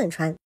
能穿。